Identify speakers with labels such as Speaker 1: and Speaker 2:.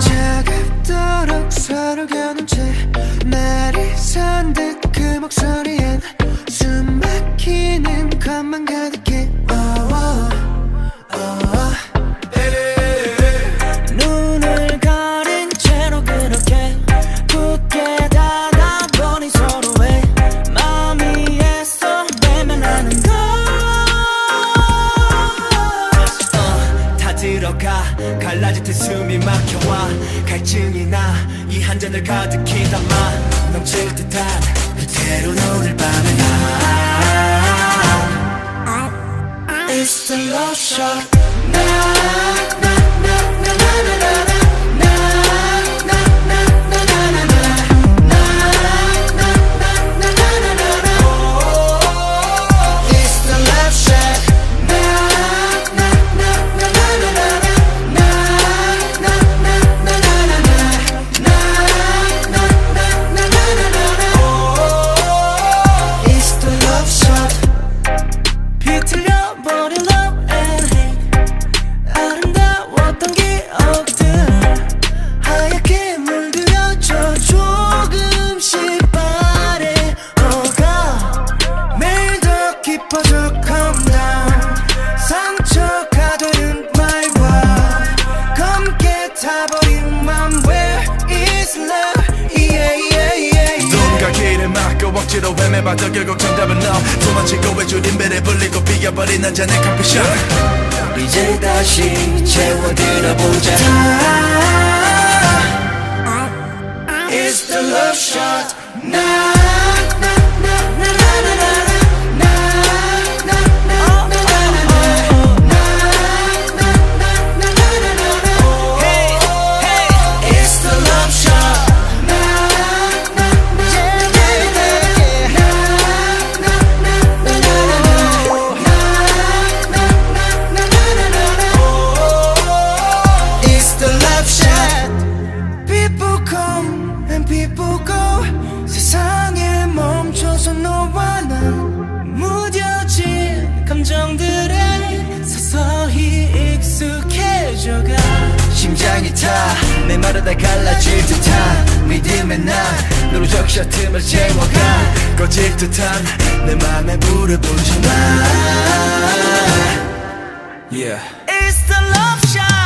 Speaker 1: 차갑도록 서로 겨눈 채 말이 산듯 그 목소리엔 숨 막히는 것만 가득 갈라질 듯 숨이 막혀와 갈증이 나 이 한 잔을 가득히 담아 넘칠 듯한 그대로 오늘 밤에 나 It's the love shot 나,
Speaker 2: 억지로 헤매봐도 결국 정답은 너. 도망치고 외줄인 배를 불리고 비겨버린 한 잔의 커피숍
Speaker 1: 이제 다시 채워들어보자 감정들에 서서히 익숙해져가. 심장이 타 메마르다 갈라질 듯한 믿음의 난 너로 적셔 틈을 채워가.
Speaker 2: 꺼질 듯한 내 맘에 불을 붙여놔 Yeah.
Speaker 1: It's the love shot